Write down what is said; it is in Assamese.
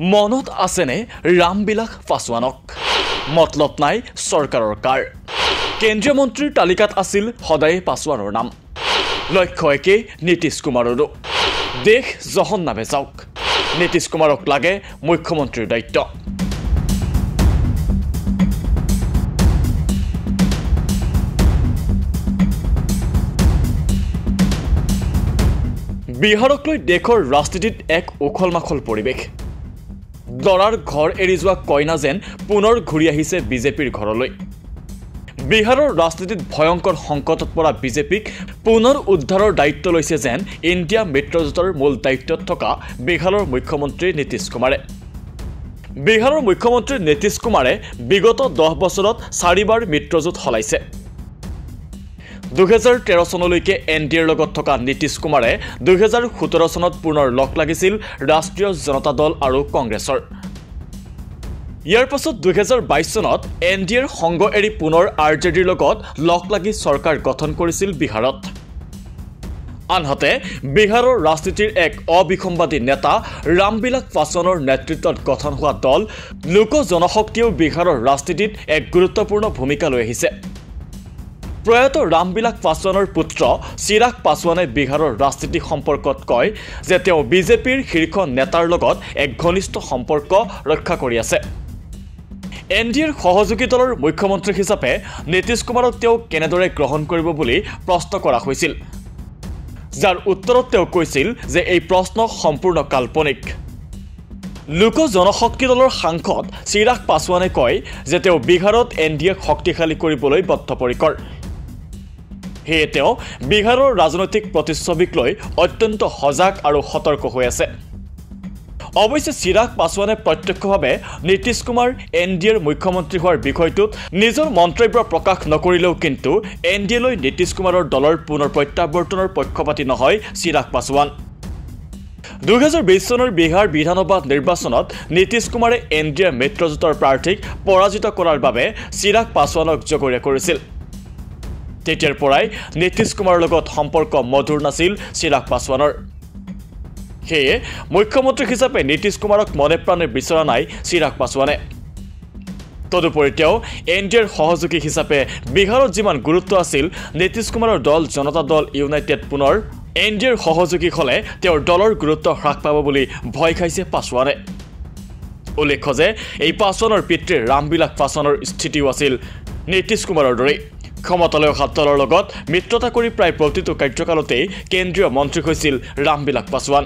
মনত আছেনে ৰামবিলাস পাছোৱানক? মতলব নাই চৰকাৰৰ কাৰ। কেন্দ্ৰীয় মন্ত্ৰীৰ তালিকাত আছিল সদায়ে পাছোৱানৰ নাম। লক্ষ্য একেই নীতিশ কুমাৰৰো। দেশ জহন নামে যাওক। নীতিশ কুমাৰক লাগে মুখ্যমন্ত্ৰীৰ দায়িত্ব। বিহাৰক লৈ দেশৰ ৰাজনীতিত এক উখল মাখল পৰিৱেশ। দৰাৰ ঘৰ এৰি যোৱা কইনা যেন পুনৰ ঘূৰি আহিছে বিজেপিৰ ঘৰলৈ। বিহাৰৰ ৰাজনীতিত ভয়ংকৰ সংকটত পৰা বিজেপিক পুনৰ উদ্ধাৰৰ দায়িত্ব লৈছে যেন ইণ্ডিয়া মিত্ৰজোঁটৰ মূল দায়িত্বত থকা বিহাৰৰ মুখ্যমন্ত্ৰী নীতিশ কুমাৰে। বিহাৰৰ মুখ্যমন্ত্ৰী নীতিশ কুমাৰে বিগত দহ বছৰত চাৰিবাৰ মিত্ৰজোঁট সলাইছে। দুহেজাৰ তেৰ চনলৈকে এন ডি এৰ লগত থকা নীতিশ কুমাৰে দুহেজাৰ সোতৰ চনত পুনৰ লগ লাগিছিল ৰাষ্ট্ৰীয় জনতা দল আৰু কংগ্ৰেছৰ। ইয়াৰ পাছত দুহেজাৰ বাইছ চনত এন ডি এৰ সংগ এৰি পুনৰ আৰ জে ডিৰ লগত লগ লাগি চৰকাৰ গঠন কৰিছিল বিহাৰত। আনহাতে বিহাৰৰ ৰাজনীতিৰ এক অবিসম্বাদী নেতা ৰামবিলাস পাছোৱানৰ নেতৃত্বত গঠন হোৱা দল লোক জনশক্তিয়েও বিহাৰৰ ৰাজনীতিত এক গুৰুত্বপূৰ্ণ ভূমিকা লৈ আহিছে। প্ৰয়াত ৰামবিলাস পাছোৱানৰ পুত্ৰ চিৰাগ পাছোৱানে বিহাৰৰ ৰাজনীতি সম্পৰ্কত কয় যে তেওঁ বিজেপিৰ শীৰ্ষ নেতাৰ লগত এক ঘনিষ্ঠ সম্পৰ্ক ৰক্ষা কৰি আছে। এন ডি এৰ সহযোগী দলৰ মুখ্যমন্ত্ৰী হিচাপে নীতিশ কুমাৰক তেওঁ কেনেদৰে গ্ৰহণ কৰিব বুলি প্ৰশ্ন কৰা হৈছিল। যাৰ উত্তৰত তেওঁ কৈছিল যে এই প্ৰশ্ন সম্পূৰ্ণ কাল্পনিক। লোক জনশক্তি দলৰ সাংসদ চিৰাগ পাছোৱানে কয় যে তেওঁ বিহাৰত এন ডি এক শক্তিশালী কৰিবলৈ বদ্ধপৰিকৰ। সেয়ে তেওঁ বিহাৰৰ ৰাজনৈতিক প্ৰতিচ্ছবিক লৈ অত্যন্ত সজাগ আৰু সতৰ্ক হৈ আছে। অৱশ্যে চিৰাগ পাছোৱানে প্ৰত্যক্ষভাৱে নীতিশ কুমাৰ এন ডি এৰ মুখ্যমন্ত্ৰী হোৱাৰ বিষয়টোত নিজৰ মন্তব্য প্ৰকাশ নকৰিলেও কিন্তু এন ডি এলৈ নীতিশ কুমাৰৰ দলৰ পুনৰ প্ৰত্যাৱৰ্তনৰ পক্ষপাতি নহয় চিৰাগ পাছোৱান। দুহেজাৰ বিছ চনৰ বিহাৰ বিধানসভা নিৰ্বাচনত নীতিশ কুমাৰে এন ডি এ মিত্ৰজোঁটৰ প্ৰাৰ্থীক পৰাজিত কৰাৰ বাবে চিৰাগ পাছোৱানক জগৰীয়া কৰিছিল। তেতিয়াৰ পৰাই নীতিশ কুমাৰৰ লগত সম্পৰ্ক মধুৰ নাছিল চিৰাগ পাছোৱানৰ। সেয়ে মুখ্যমন্ত্ৰী হিচাপে নীতিশ কুমাৰক মনে প্ৰাণে বিচৰা নাই চিৰাগ পাছোৱানে। তদুপৰি তেওঁ এন ডি এৰ সহযোগী হিচাপে বিহাৰত যিমান গুৰুত্ব আছিল নীতিশ কুমাৰৰ দল জনতা দল ইউনাইটেড পুনৰ এন ডি এৰ সহযোগী হ'লে তেওঁৰ দলৰ গুৰুত্ব হ্ৰাস পাব বুলি ভয় খাইছে পাছোৱানে। উল্লেখ্য যে এই পাছোৱানৰ পিতৃ ৰামবিলাস পাছোৱানৰ স্থিতিও আছিল নীতিশ কুমাৰৰ দৰেই। ক্ষমতালৈ অহা দলৰ লগত মিত্ৰতা কৰি প্ৰায় প্ৰতিটো কাৰ্যকালতেই কেন্দ্ৰীয় মন্ত্ৰী হৈছিল ৰামবিলাস পাছোৱান।